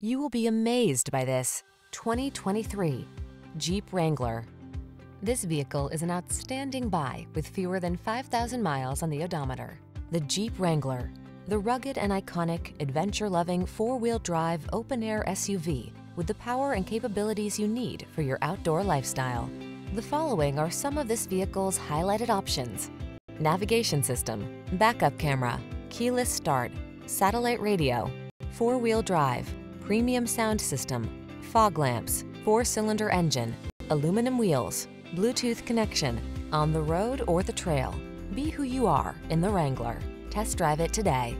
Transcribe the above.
You will be amazed by this 2023 Jeep Wrangler. This vehicle is an outstanding buy with fewer than 5,000 miles on the odometer. The Jeep Wrangler, the rugged and iconic, adventure-loving four-wheel drive open-air SUV with the power and capabilities you need for your outdoor lifestyle. The following are some of this vehicle's highlighted options. Navigation system, backup camera, keyless start, satellite radio, four-wheel drive, premium sound system, fog lamps, four-cylinder engine, aluminum wheels, Bluetooth connection, on the road or the trail. Be who you are in the Wrangler. Test drive it today.